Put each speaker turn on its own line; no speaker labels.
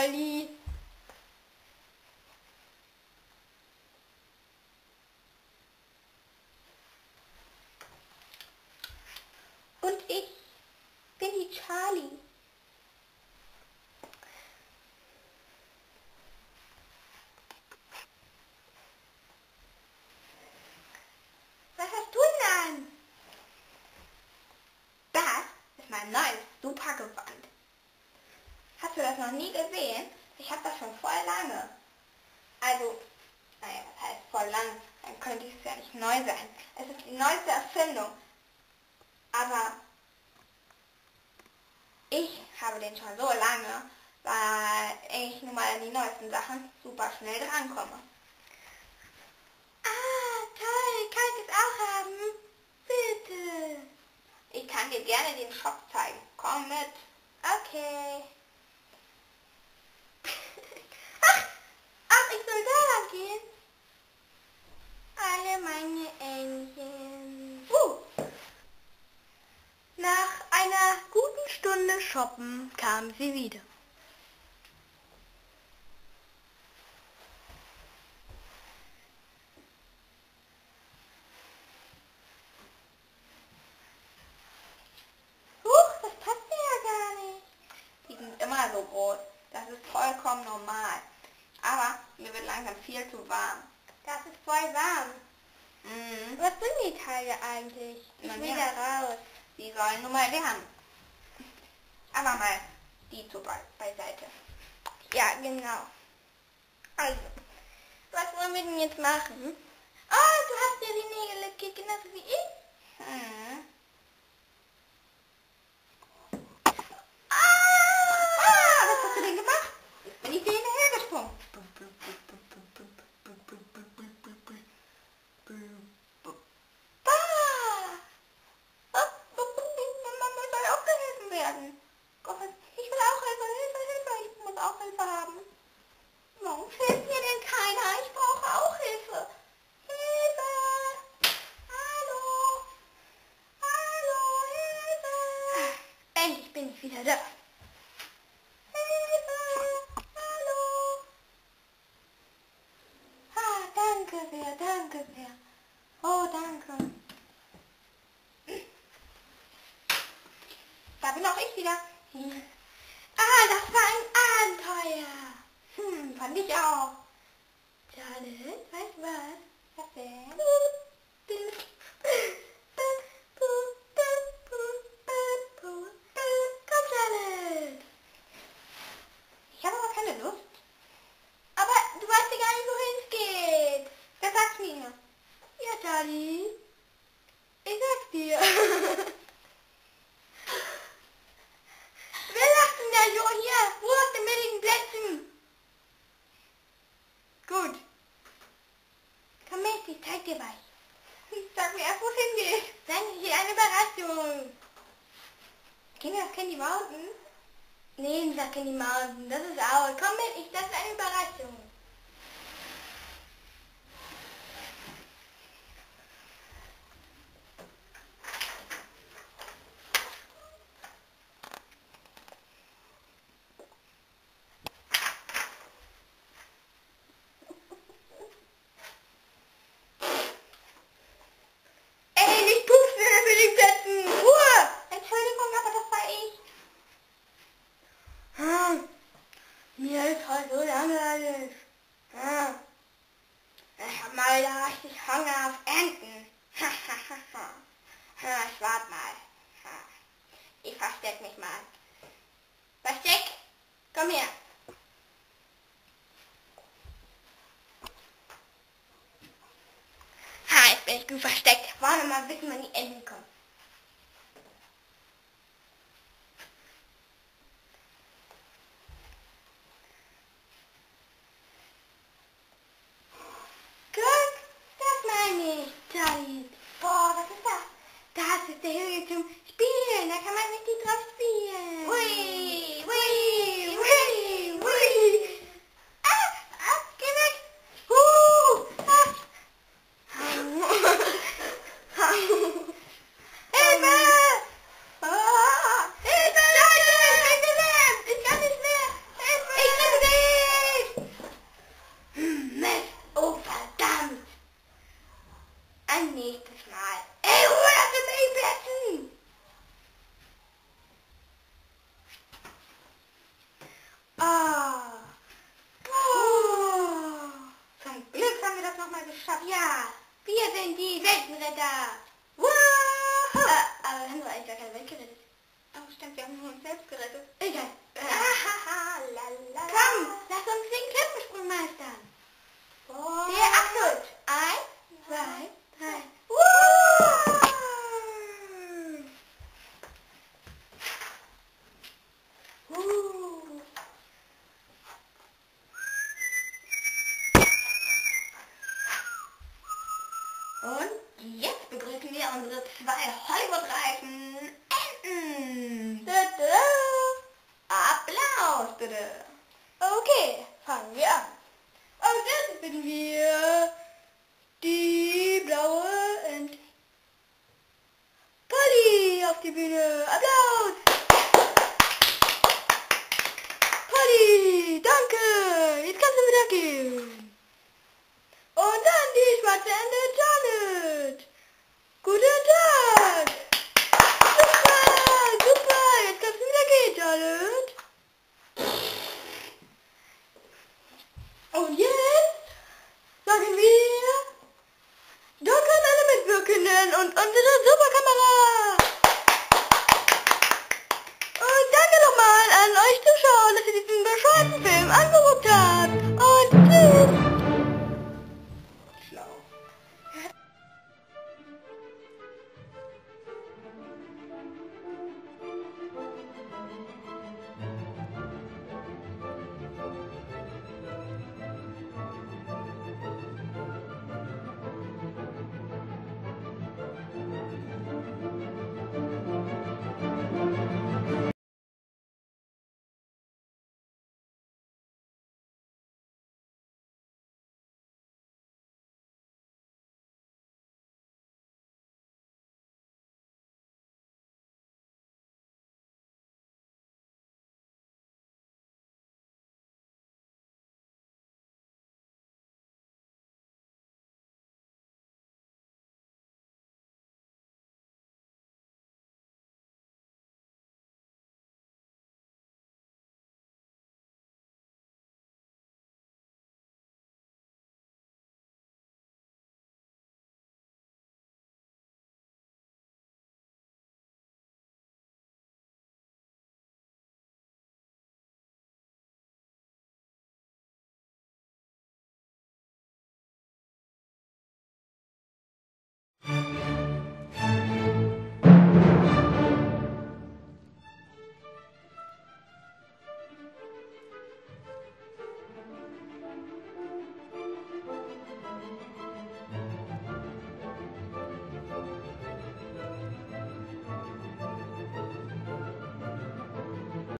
Polly. Und ich bin die Charlie. Was hast du denn? Das ist mein neues Supergewand. Das noch nie gesehen? Ich habe das schon voll lange. Also, naja, das heißt voll lang. Dann könnte es ja nicht neu sein. Es ist die neueste Erfindung. Aber ich habe den schon so lange, weil ich nun mal an die neuesten Sachen super schnell drankomme. Ah, ich es auch haben? Bitte. Ich kann dir gerne den Shop zeigen. Komm mit. Okay. Shoppen kam sie wieder. Huch, das passt mir ja gar nicht. Die sind immer so groß. Das ist vollkommen normal. Aber mir wird langsam viel zu warm. Das ist voll warm. Mhm. Was sind die Teile eigentlich? Ich
Na
will
ja.
da raus.
Die sollen nun mal wärmen. Aber mal die zu be beiseite.
Ja, genau. Also, was wollen wir denn jetzt machen? Oh, du hast ja die Nägel lackiert, genauso wie ich.
Hm.
Ah!
Was hast du denn gemacht? Jetzt bin ich dir hinterhergesprungen.
Ah! Oh, man muss halt auch geholfen werden. Gott, ich will auch Hilfe, Hilfe, Hilfe. Ich muss auch Hilfe haben. Warum hilft mir denn keiner? Ich brauche auch Hilfe. Hilfe! Hallo! Hallo, Hilfe! Da. Hallo! Ah, danke sehr, danke sehr. Oh, danke. Da bin auch ich wieder. Ah, das war ein Abenteuer. Hm, fand ich auch. Charlotte, weißt du was? Was denn? Komm, Charlotte. Ich habe aber keine Lust. Aber du weißt ja gar nicht, wohin es geht. Wer sagt's mir? Ja, Charlie. Ich sag's dir. Wer lacht denn da so hier? Ruhe auf den billigen Plätzen. Gut. Komm mit, ich zeig dir was. Sag mir erst, wo es hingeht. Dann hier eine Überraschung. Kinder, das Candy Mountain? Nee, sag Candy Mountain, das ist out. Komm mit, ich, das ist eine Überraschung. Ey, nicht pupsen in den billigen Plätzen. Ruhe! Entschuldigung, aber das war ich. Hm. Mir ist heute so langweilig. Hm. Ich hab mal wieder richtig Hunger auf Enten. ja, ich wart mal. Ich versteck mich mal. Versteck! Komm her. Ha, jetzt bin ich gut versteckt. Wir mal wissen, wann die Enten kommen. nächstes Mal. Ey, oder zum Apex! Oh. Puh. Zum Glück haben wir das nochmal geschafft. Ja, wir sind die Weltenretter. Wow. Äh, aber haben wir eigentlich gar keine Welt gerettet? Oh, stimmt, wir haben nur uns selbst gerettet. Egal. Olli, danke. Jetzt kannst du wieder gehen. Und dann die schwarze Ende Janet. Guten Tag. Super, super. Jetzt kannst du wieder gehen, Janet. Und jetzt sagen wir...